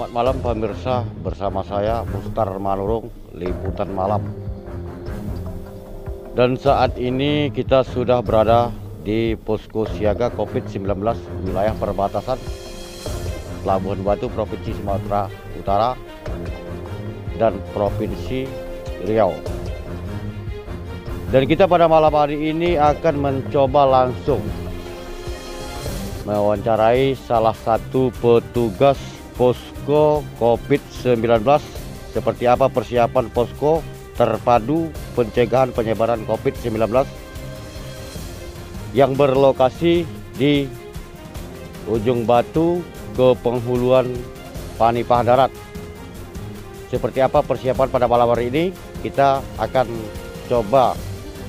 Selamat malam pemirsa, bersama saya Mustar Manurung, Liputan Malam. Dan saat ini kita sudah berada di posko siaga COVID-19 wilayah perbatasan Labuan Batu, Provinsi Sumatera Utara dan Provinsi Riau. Dan kita pada malam hari ini akan mencoba langsung mewawancarai salah satu petugas posko COVID-19 seperti apa persiapan posko terpadu pencegahan penyebaran COVID-19 yang berlokasi di ujung batu ke penghuluan Panipah Darat. Seperti apa persiapan pada malam hari ini? Kita akan coba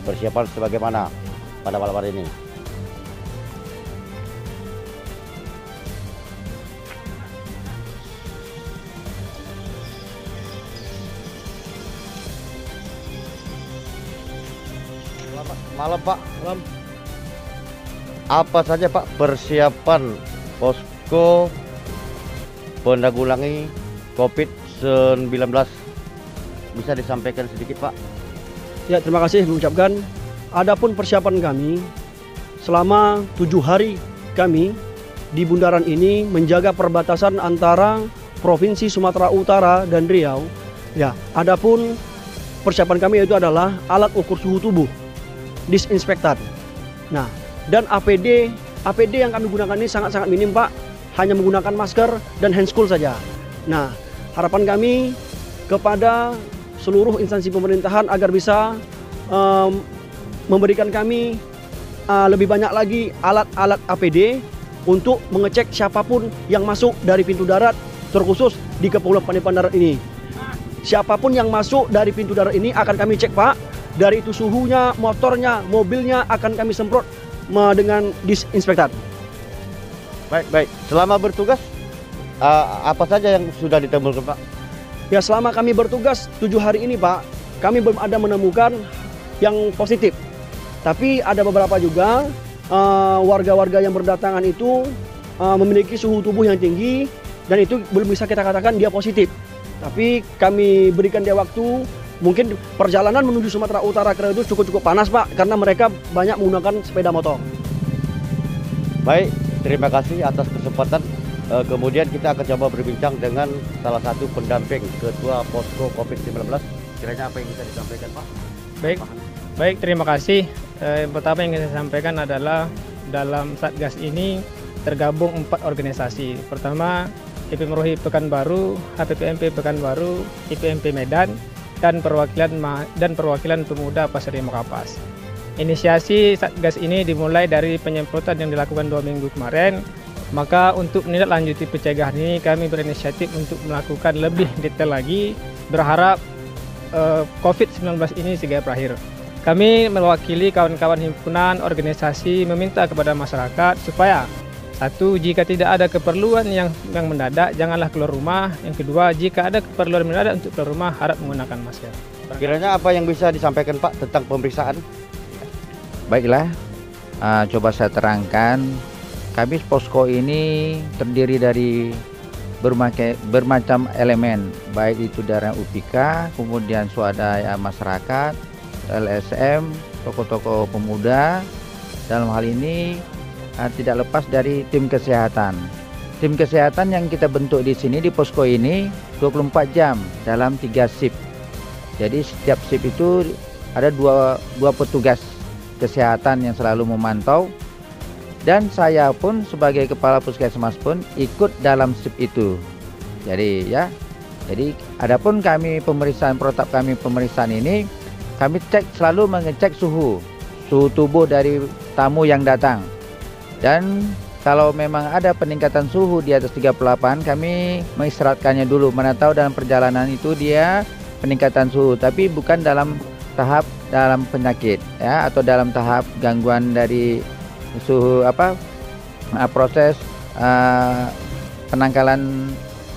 persiapan sebagaimana pada malam hari ini. Malam Pak. Malam. Apa saja Pak persiapan posko penanggulangi COVID-19 bisa disampaikan sedikit Pak? Ya, terima kasih mengucapkan. Adapun persiapan kami selama tujuh hari kami di bundaran ini menjaga perbatasan antara Provinsi Sumatera Utara dan Riau. Ya, adapun persiapan kami itu adalah alat ukur suhu tubuh, disinfektan. Nah, dan APD, APD yang kami gunakan ini sangat-sangat minim Pak, hanya menggunakan masker dan hand school saja. Nah, harapan kami kepada seluruh instansi pemerintahan agar bisa um, memberikan kami uh, lebih banyak lagi alat-alat APD untuk mengecek siapa pun yang masuk dari pintu darat terkhusus di Kepulauan Panipan Darat ini. Siapa pun yang masuk dari pintu darat ini akan kami cek Pak. Dari itu suhunya, motornya, mobilnya akan kami semprot dengan disinfektan. Baik, baik. Selama bertugas, uh, apa saja yang sudah ditemukan Pak? Ya selama kami bertugas tujuh hari ini Pak, kami belum ada menemukan yang positif. Tapi ada beberapa juga warga-warga uh, yang berdatangan itu uh, memiliki suhu tubuh yang tinggi dan itu belum bisa kita katakan dia positif. Tapi kami berikan dia waktu, mungkin perjalanan menuju Sumatera Utara ke itu cukup-cukup panas Pak, karena mereka banyak menggunakan sepeda motor. Baik, terima kasih atas kesempatan kemudian kita akan coba berbincang dengan salah satu pendamping ketua posko COVID-19. Kiranya apa yang bisa disampaikan Pak? Baik, baik terima kasih. Eh, yang pertama yang saya sampaikan adalah dalam Satgas ini tergabung empat organisasi. Pertama, IPM Pekanbaru, HPPMP Pekanbaru, IPMP Medan, dan perwakilan dan perwakilan pemuda Pasir Kapas. Inisiasi Satgas ini dimulai dari penyemprotan yang dilakukan dua minggu kemarin maka untuk menindaklanjuti pencegahan ini kami berinisiatif untuk melakukan lebih detail lagi berharap uh, COVID-19 ini segera berakhir. Kami mewakili kawan-kawan himpunan organisasi meminta kepada masyarakat supaya satu, jika tidak ada keperluan yang yang mendadak, janganlah keluar rumah. Yang kedua, jika ada keperluan mendadak untuk keluar rumah, harap menggunakan masker. Kiranya apa yang bisa disampaikan Pak tentang pemeriksaan? Baiklah, uh, coba saya terangkan kami posko ini terdiri dari bermacam, bermacam elemen, baik itu dari UPK, kemudian swadaya masyarakat, LSM, toko-toko pemuda. Dalam hal ini tidak lepas dari tim kesehatan. Tim kesehatan yang kita bentuk di sini di posko ini 24 jam dalam tiga shift. Jadi setiap shift itu ada dua, dua petugas kesehatan yang selalu memantau dan saya pun sebagai kepala puskesmas pun ikut dalam sip itu. Jadi ya, jadi adapun kami pemeriksaan protap kami pemeriksaan ini kami cek selalu mengecek suhu suhu tubuh dari tamu yang datang. Dan kalau memang ada peningkatan suhu di atas 38 kami mengistirahatkannya dulu. Mana tahu dalam perjalanan itu dia peningkatan suhu tapi bukan dalam tahap dalam penyakit ya atau dalam tahap gangguan dari suhu apa uh, proses uh, penangkalan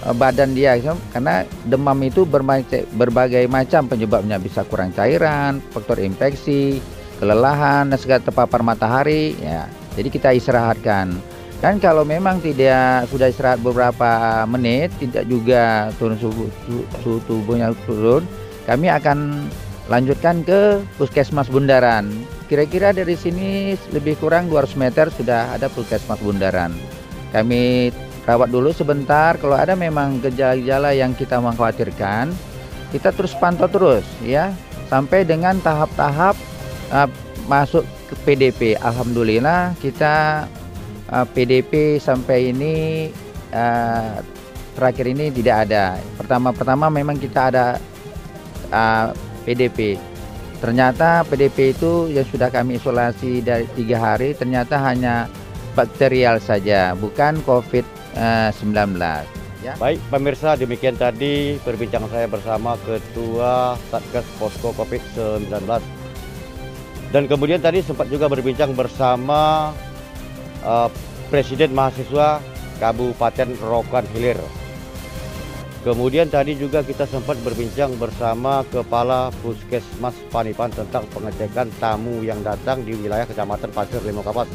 uh, badan dia. Karena demam itu berbagai macam penyebabnya. Bisa kurang cairan, faktor infeksi, kelelahan, dan segala terpapar matahari ya. Jadi kita istirahatkan. Kan kalau memang tidak sudah istirahat beberapa menit, tidak juga turun suhu, suhu tubuhnya turun, kami akan lanjutkan ke Puskesmas Bundaran. Kira-kira dari sini lebih kurang 200 meter sudah ada Puskesmas Bundaran. Kami rawat dulu sebentar, kalau ada memang gejala-gejala yang kita mengkhawatirkan, kita terus pantau terus ya, sampai dengan tahap-tahap uh, masuk PDP. Alhamdulillah kita uh, ah, PDP sampai ini uh, terakhir ini tidak ada. Pertama-pertama memang kita ada uh, ah, PDP. Ternyata PDP itu yang sudah kami isolasi dari tiga hari ternyata hanya bakterial saja, bukan COVID-19. Ya. Baik pemirsa, demikian tadi perbincangan saya bersama Ketua Satgas Posko COVID-19. Dan kemudian tadi sempat juga berbincang bersama uh, Presiden Mahasiswa Kabupaten Rokan Hilir. Kemudian tadi juga kita sempat berbincang bersama Kepala Puskesmas Panipan tentang pengecekan tamu yang datang di wilayah Kecamatan Pasir Limo Kapas.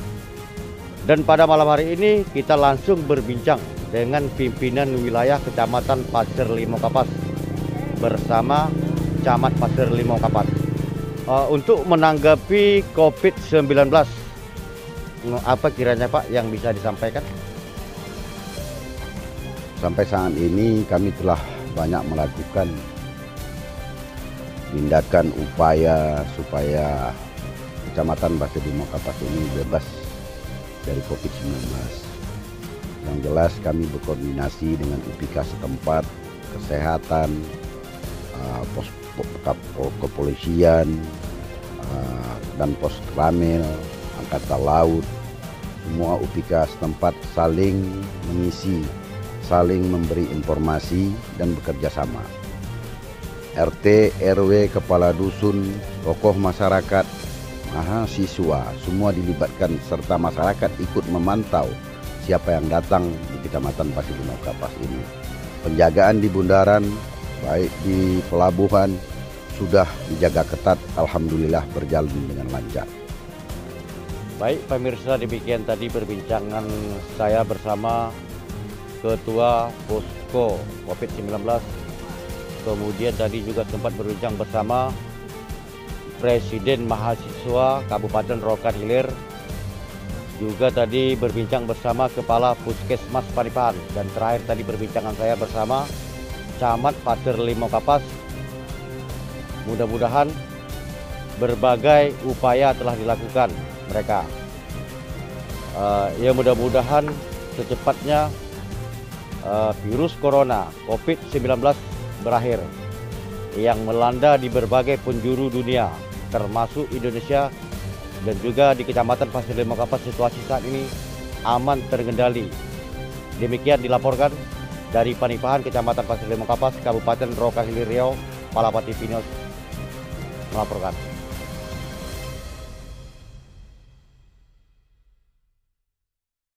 Dan pada malam hari ini kita langsung berbincang dengan pimpinan wilayah Kecamatan Pasir Limo Kapas bersama Camat Pasir Limo Kapas. Uh, untuk menanggapi COVID-19 apa kiranya Pak yang bisa disampaikan? Sampai saat ini kami telah banyak melakukan tindakan upaya supaya Kecamatan Basedimo Kapas ini bebas dari COVID-19. Yang jelas kami berkoordinasi dengan UPK setempat, kesehatan, uh, pos kepolisian, uh, dan pos ramil, Angkatan Laut, semua UPK setempat saling mengisi, saling memberi informasi dan bekerja sama. RT, RW, kepala dusun, tokoh masyarakat, mahasiswa, semua dilibatkan serta masyarakat ikut memantau siapa yang datang di Kecamatan Pasirino Kapas ini. Penjagaan di bundaran, baik di pelabuhan, sudah dijaga ketat, Alhamdulillah berjalan dengan lancar. Baik pemirsa demikian tadi perbincangan saya bersama Ketua Posko COVID-19 Kemudian tadi juga sempat berbincang bersama Presiden Mahasiswa Kabupaten Rokan Hilir. Juga tadi berbincang bersama Kepala Puskesmas Panipan dan terakhir tadi perbincangan saya bersama Camat Pasir Limo Kapas mudah-mudahan berbagai upaya telah dilakukan mereka. Uh, ya mudah-mudahan secepatnya uh, virus corona COVID-19 berakhir yang melanda di berbagai penjuru dunia termasuk Indonesia dan juga di Kecamatan Pasir Lima Kapas situasi saat ini aman terkendali. Demikian dilaporkan dari Panipahan Kecamatan Pasir Lima Kapas, Kabupaten Roka Hilir Riau, no va a.